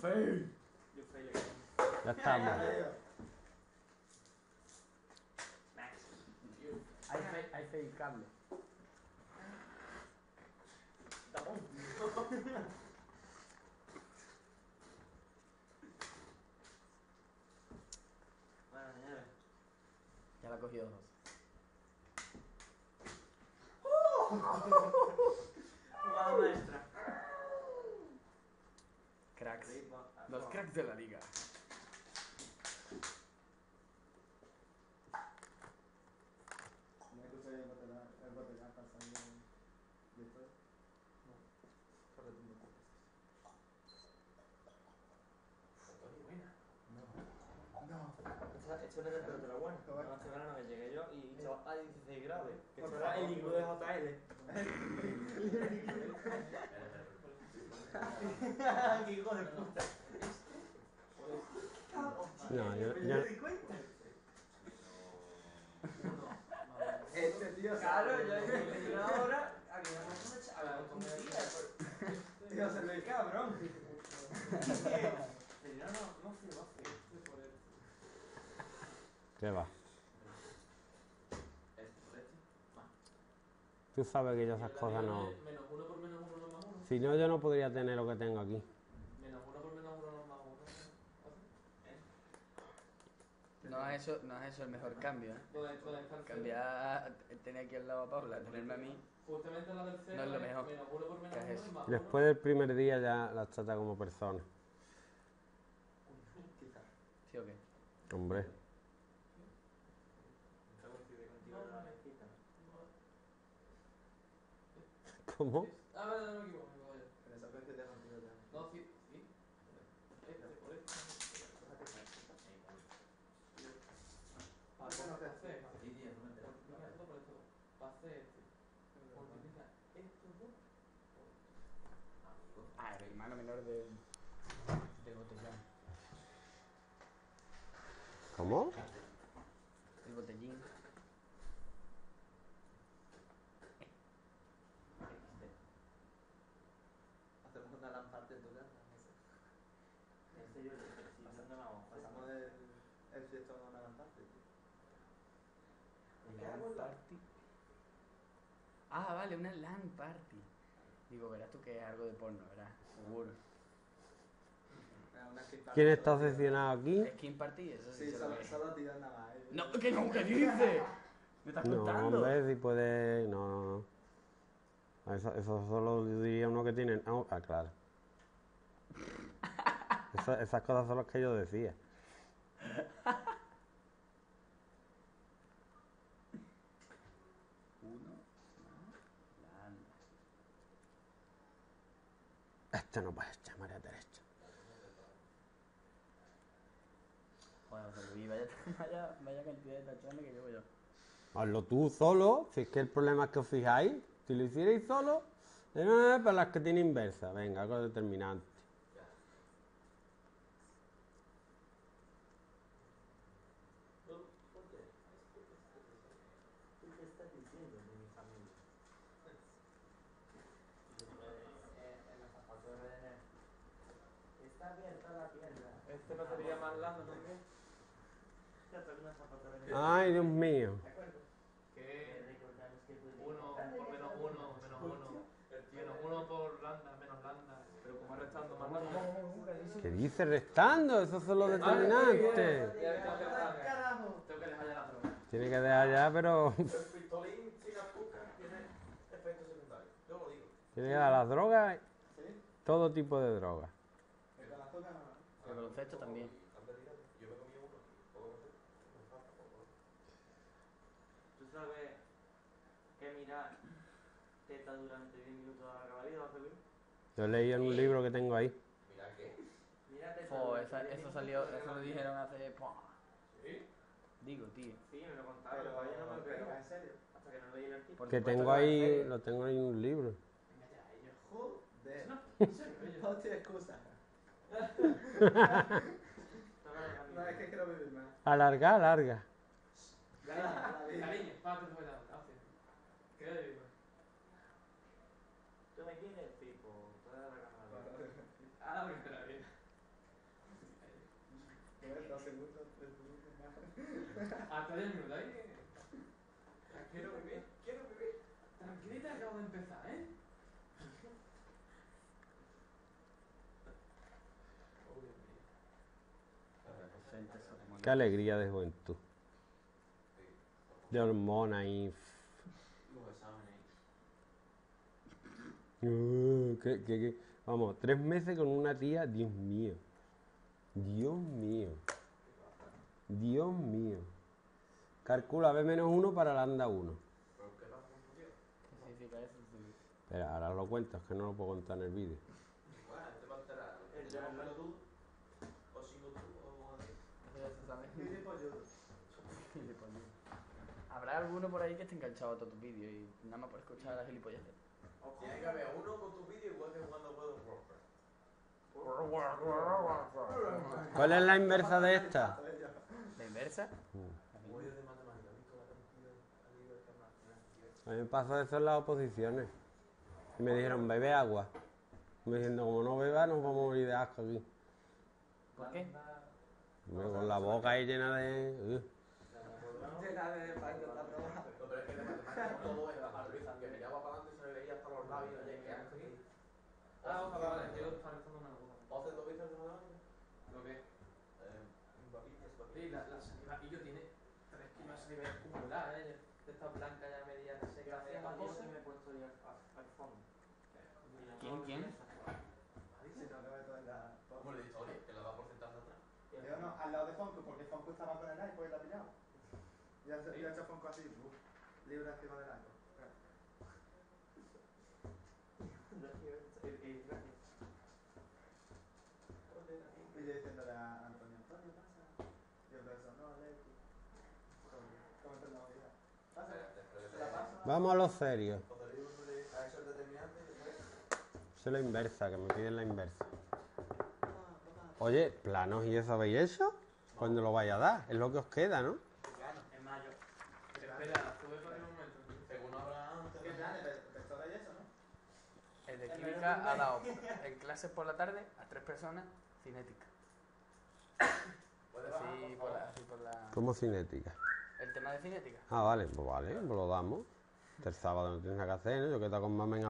fail. Yo fail again. Ya estamos. Max. Hay fe, hay y cable. Bueno, señores. Ya la ha cogido dos. Cracks. Arriba, Los cracks de la liga. ¿No el el pasando no buena. No. Esta, esta es una temperatura buena. No, este verano que llegué yo y a 16 grados. Que esto era el iglú de JL. ¡Qué hijo de puta! No, yo, ¿Me yo- di cuenta? Este tío Claro, yo en una hora habíamos chavala con tía. Tío, se ve cabrón. Pero no, no, fui, no fui. Por el- ¿Qué va? Este, este. Tú sabes que yo esas cosas no... Menos uno por menos uno no más uno. Si no, yo no podría tener lo que tengo aquí. Menos uno por menos uno no más uno. No es eso, no es eso el mejor cambio, ¿eh? Cambiar, tener aquí al lado a Paula, tenerme a mí. Justamente la del cero No es lo mejor. Menos uno por menos ¿Qué es uno eso? más Después del primer día ya las trata como persona. uno. Quizá. ¿Sí o qué? Hombre, Coincide contigo de la mezquita. ¿cómo? Ah, vale, no me equivoco, me equivoco yo. Pero eso coincide contigo ya. No, sí, sí. Este, por este. Eso no te hace. Sí, tío, no me entero. Multiplica esto por esto. Pase este. Multiplica estos dos. Amigo. Ah, el hermano menor de. de botellón. ¿Cómo? El botellín. Hacemos una lamparte en tu casa. Este yo. Pasamos el, el fiestón a una lamparte. tío. LAN party. Ah, vale, una LAN party. Digo, verás tú que es algo de porno, ¿verdad? Seguro. ¿Quién está obsesionado aquí? Skin party, eso sí, Sí, solo, tío nada más. No, que no, ¿qué dices? ¿Me estás No, contando? hombre, si puede... No, no, no. Eso, eso solo diría uno que tiene... Ah, ah, claro. Esa- esas cosas son las que yo decía. Uno, LAN. Este no puede echar María derecha. Luis, vaya, vaya, vaya cantidad de tachones que llevo yo. Hazlo tú solo, si es que el problema es que os fijáis. Si lo hicierais solo, eh, para las que tiene inversa. Venga, algo determinante. ¿Tú qué estás diciendo de mi familia? En la zapato de René. Está abierta la pierna. Este no sería más lano también. Ay, Dios mío. Que uno por menos uno, menos uno. Menos uno por lambda, menos lambda. Pero como restando más lambda. ¿Qué dice restando? Eso es lo determinante. Ya tengo que dejar. ¡Carajo! Tengo que dejar ya la droga. Tiene que dejar ya, pero El pistolín sin azúcar tiene efectos secundarios. Yo lo digo. tiene que dar las drogas, todo tipo de drogas. El con azúcar no. El baloncesto también. Yo me comí uno. ¿Tú sabes que mirar teta durante 10 minutos a la servir? Yo leí en un libro que tengo ahí. Mira qué. Mira teta Fo, durante esa- 10 eso salió, eso lo dijeron hace. Digo, tío. Sí, me lo contaron, Pero, yo no me lo pero creo. en serio. Hasta que no leí el artículo. Que tengo ahí, lo tengo ahí en un libro. Venga ya, ellos. Joder. No. No tiene excusa. No, es que quiero vivir más. Alarga, alarga. Cariño, para tu fuera. Quiero vivir más. Yo me quiero el tipo. Ah, me espera bien. Dos segundos, tres segundos más. Hasta 10 minutos, ahí. Quiero vivir, quiero vivir. Tranquilita, acabo de empezar, ¿eh? Qué alegría de juventud. De hormonas y... Los exámenes. Uh, que- que- que- Vamos, tres meses con una tía, Dios mío. Dios mío. Dios mío. Calcula B menos uno para la anda 1. ¿Pero qué? ¿Qué ahora lo cuento, es que no lo puedo contar en el vídeo. Bueno, te va a enterar. El ¿Te ya- llamas pelo tú? ¿O sin tú? ¿O así? Eso también. Gilipollas. Gilipollas. Habrá alguno por ahí que esté enganchado a todos tus vídeos y nada más por escuchar las gilipollas. Tiene que haber uno con tu vídeo igual que jugando World of Warcraft. ¿Cuál es la inversa de esta? ¿La inversa? Oye, de matemáticas, ¿visto la cantidad a mí me pasó eso en las oposiciones. Y me dijeron, bebe agua. Me diciendo, como no beba, nos vamos a morir de asco aquí. ¿Por qué? Con la boca ahí llena de... uh. Llena de probada. No, pero es que de matemáticas todo es al revés, que miraba para adelante y se le veía hasta los labios. Oye, ¿qué haces aquí? Ah, vale, vale, yo estaba rezando una duda. ¿Haces dos vistas de matemáticas? ¿Lo que? Eh, la, la saliva. Y yo tiene 3 kilos de saliva acumulada, ¿eh? De esta blanca ya media seca la cosa. me he puesto ya al fondo. ¿Quién? ¿Quién? Sí, tengo que todo en la- todo. ¿Cómo le he dicho? Oye, que le da porcentaje atrás. Yo no, al lado de Fonco, porque Fonco estaba con el iPhone y la ha pillado. Y ha y ha hecho Fonco así, uf, libre encima del iPhone. Y yo diciéndole a Antonio, Antonio, pasa. Y el profesor, no, Leti. ¿Cómo te lo voy a Pasa, se. Vamos a lo serio. Eso es determinante, Eso es la inversa, que me piden la inversa. Oye, planos y eso habéis hecho? Cuando lo vaya a dar, es lo que os queda, ¿no? Espera, sube para un momento. según ¿Qué planes? Vectores y eso, ¿no? El de química ha dado en clases por la tarde a tres personas cinética. Así por la, así por la... Como cinética. El tema de cinética. Ah, vale, pues vale, pues lo damos. El sábado no tienes nada que hacer, ¿no? Yo que está con mamá en